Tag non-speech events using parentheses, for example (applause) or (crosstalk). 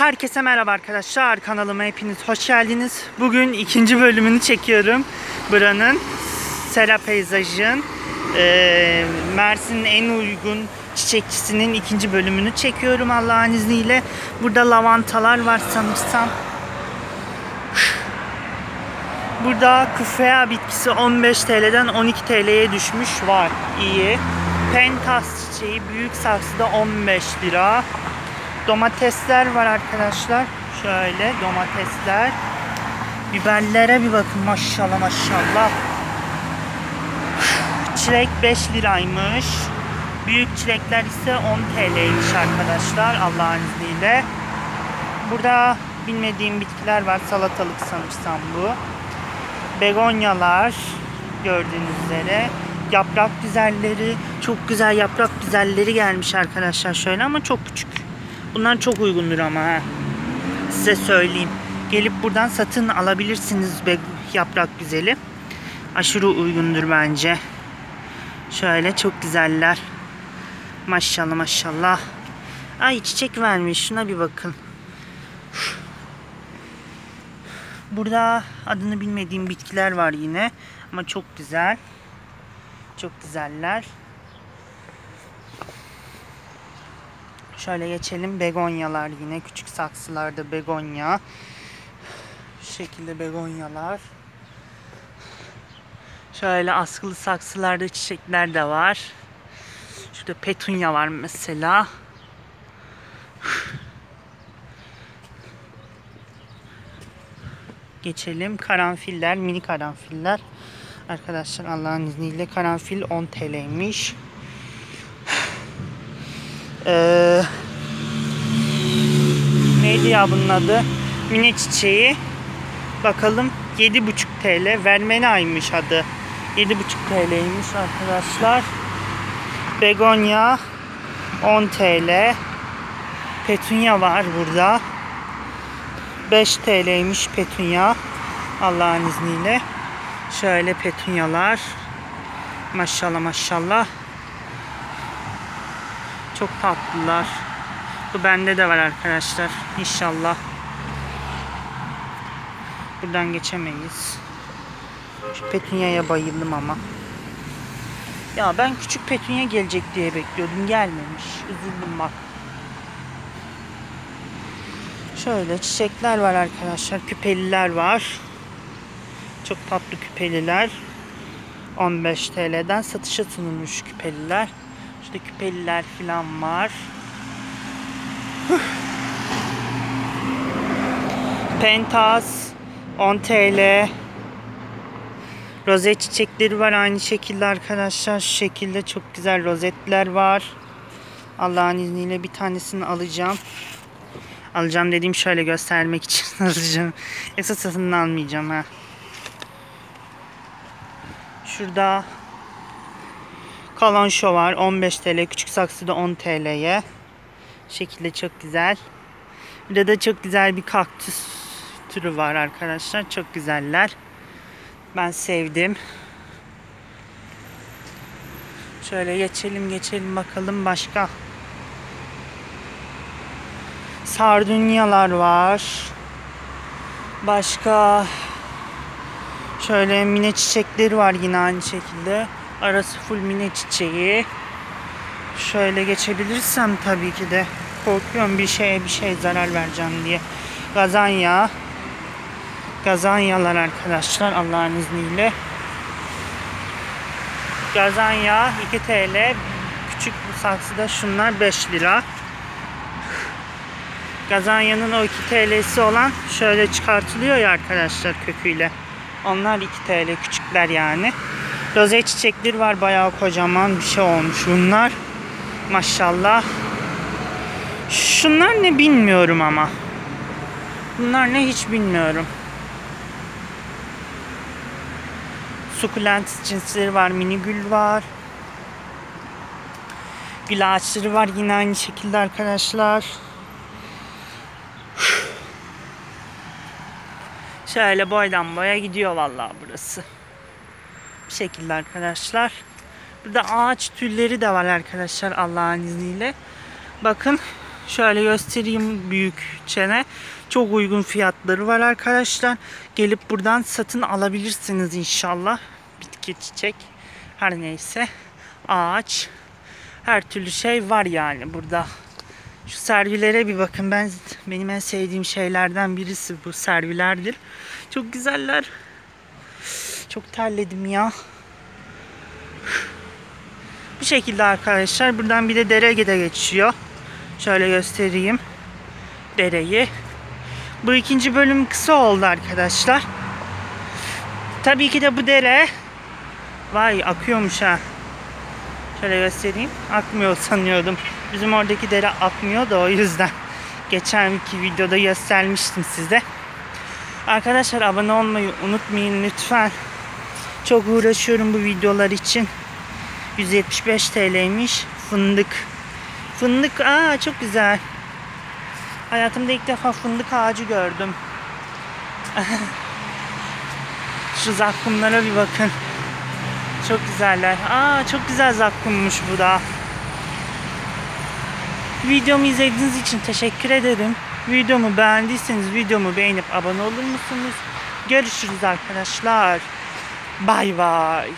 Herkese merhaba arkadaşlar. Kanalıma hepiniz hoş geldiniz. Bugün ikinci bölümünü çekiyorum. Buranın Sera Peyzaj'ın e, Mersin'in en uygun çiçekçisinin ikinci bölümünü çekiyorum Allah'ın izniyle. Burada lavantalar var sanırsam. Burada kufea bitkisi 15 TL'den 12 TL'ye düşmüş var. İyi. Pentas çiçeği büyük saksıda 15 lira. Domatesler var arkadaşlar. Şöyle domatesler. Biberlere bir bakın maşallah maşallah. Çilek 5 liraymış. Büyük çilekler ise 10 TL'ymiş arkadaşlar Allah'ın izniyle. Burada bilmediğim bitkiler var. Salatalık sanırsam bu. Begonyalar gördüğünüz üzere. Yaprak güzelleri, çok güzel yaprak güzelleri gelmiş arkadaşlar şöyle ama çok küçük. Bunlar çok uygundur ama ha. Size söyleyeyim. Gelip buradan satın alabilirsiniz be yaprak güzeli. Aşırı uygundur bence. Şöyle çok güzeller. Maşallah maşallah. Ay çiçek vermiş. Şuna bir bakın. Burada adını bilmediğim bitkiler var yine. Ama çok güzel. Çok güzeller. Şöyle geçelim. Begonyalar yine. Küçük saksılarda begonya. Şu şekilde begonyalar. Şöyle askılı saksılarda çiçekler de var. Şurada petunya var mesela. Geçelim. Karanfiller, mini karanfiller. Arkadaşlar Allah'ın izniyle karanfil 10 TL'ymiş. Ee, neydi ya bunun adı? Mine çiçeği. Bakalım 7,5 TL. Vermene aymış adı. 7,5 TL'ymiş arkadaşlar. Begonya 10 TL. Petunya var burada. 5 TL'ymiş petunya. Allah'ın izniyle. Şöyle petunyalar. Maşallah maşallah. Çok tatlılar. Bu bende de var arkadaşlar. İnşallah. Buradan geçemeyiz. Şu petunyaya bayıldım ama. Ya ben küçük petunya gelecek diye bekliyordum. Gelmemiş. Üzüldüm bak. Şöyle çiçekler var arkadaşlar. Küpeliler var. Çok tatlı küpeliler. 15 TL'den satışa sunulmuş küpeliler. İşte küpeliler falan var. Pentas 10 TL. Rozet çiçekleri var aynı şekilde arkadaşlar. Şu şekilde çok güzel rozetler var. Allah'ın izniyle bir tanesini alacağım. Alacağım dediğim şöyle göstermek için (laughs) alacağım. Satın almayacağım ha. Şurada Kalonşo var 15 TL. Küçük saksıda 10 TL'ye. Şekilde çok güzel. Burada da çok güzel bir kaktüs türü var arkadaşlar. Çok güzeller. Ben sevdim. Şöyle geçelim geçelim bakalım başka. Sardunyalar var. Başka şöyle mine çiçekleri var yine aynı şekilde. Arası full mine çiçeği. Şöyle geçebilirsem tabii ki de korkuyorum bir şeye bir şey zarar vereceğim diye. Gazanya. Gazanyalar arkadaşlar Allah'ın izniyle. Gazanya 2 TL. Küçük saksıda şunlar 5 lira. Gazanyanın o 2 TL'si olan şöyle çıkartılıyor ya arkadaşlar köküyle. Onlar 2 TL küçükler yani. Roze çiçekleri var bayağı kocaman bir şey olmuş bunlar. Maşallah. Şunlar ne bilmiyorum ama. Bunlar ne hiç bilmiyorum. Sukulent cinsleri var. Mini gül var. Gül ağaçları var yine aynı şekilde arkadaşlar. Şöyle boydan boya gidiyor vallahi burası. Bir şekilde arkadaşlar. Burada ağaç tülleri de var arkadaşlar Allah'ın izniyle. Bakın Şöyle göstereyim büyük çene. Çok uygun fiyatları var arkadaşlar. Gelip buradan satın alabilirsiniz inşallah. Bitki, çiçek, her neyse. Ağaç. Her türlü şey var yani burada. Şu servilere bir bakın. Ben benim en sevdiğim şeylerden birisi bu servilerdir. Çok güzeller. Çok terledim ya. Bu şekilde arkadaşlar. Buradan bir de dere de geçiyor. Şöyle göstereyim. Dereyi. Bu ikinci bölüm kısa oldu arkadaşlar. Tabii ki de bu dere Vay akıyormuş ha. Şöyle göstereyim. Akmıyor sanıyordum. Bizim oradaki dere akmıyor da o yüzden. Geçen iki videoda göstermiştim size. Arkadaşlar abone olmayı unutmayın lütfen. Çok uğraşıyorum bu videolar için. 175 TL'ymiş. Fındık. Fındık aa çok güzel. Hayatımda ilk defa fındık ağacı gördüm. (laughs) Şu zakkumlara bir bakın. Çok güzeller. Aa çok güzel zakkummuş bu da. Videomu izlediğiniz için teşekkür ederim. Videomu beğendiyseniz videomu beğenip abone olur musunuz? Görüşürüz arkadaşlar. Bye bye.